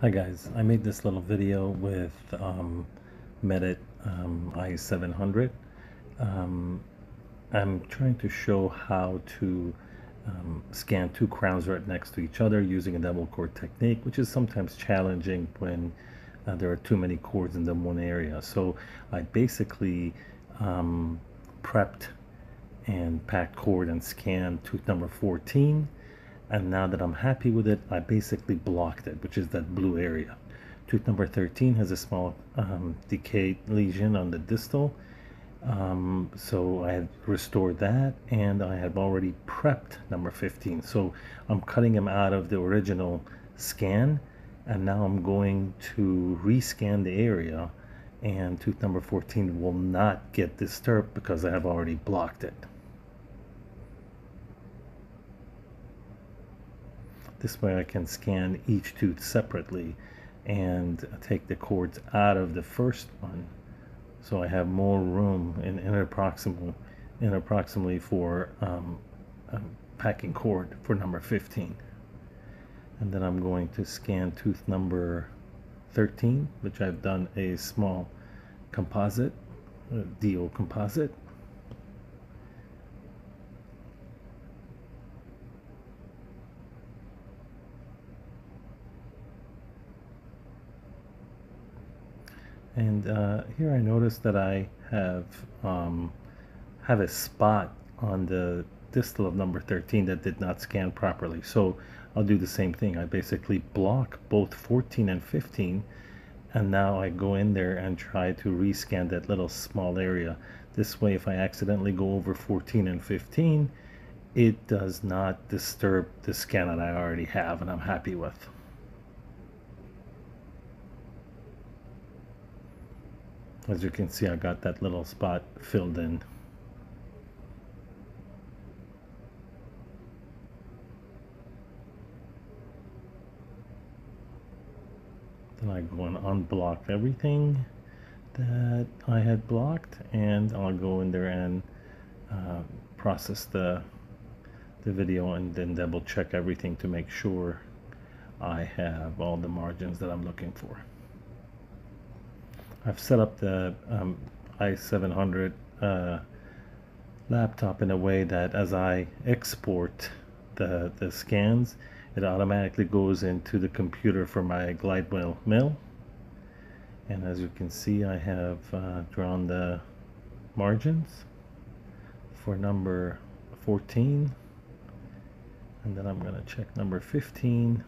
Hi guys, I made this little video with um, Medit um, i700. Um, I'm trying to show how to um, scan two crowns right next to each other using a double cord technique, which is sometimes challenging when uh, there are too many cords in the one area. So I basically um, prepped and packed cord and scanned tooth number 14 and now that I'm happy with it I basically blocked it which is that blue area. Tooth number 13 has a small um, lesion on the distal. Um, so I have restored that and I have already prepped number 15 so I'm cutting him out of the original scan and now I'm going to rescan the area and tooth number 14 will not get disturbed because I have already blocked it This way I can scan each tooth separately and take the cords out of the first one. So I have more room in interproximal interproximally for um, packing cord for number 15 and then I'm going to scan tooth number 13 which I've done a small composite DO composite and uh, here I notice that I have um, have a spot on the distal of number 13 that did not scan properly. So I'll do the same thing. I basically block both 14 and 15 and now I go in there and try to rescan that little small area. This way if I accidentally go over 14 and 15 it does not disturb the scan that I already have and I'm happy with as you can see I got that little spot filled in then I go and unblock everything that I had blocked and I'll go in there and uh, process the the video and then double check everything to make sure I have all the margins that I'm looking for. I've set up the um, i700 uh, laptop in a way that as I export the, the scans, it automatically goes into the computer for my Glidewell mill. And as you can see, I have uh, drawn the margins for number 14. And then I'm going to check number 15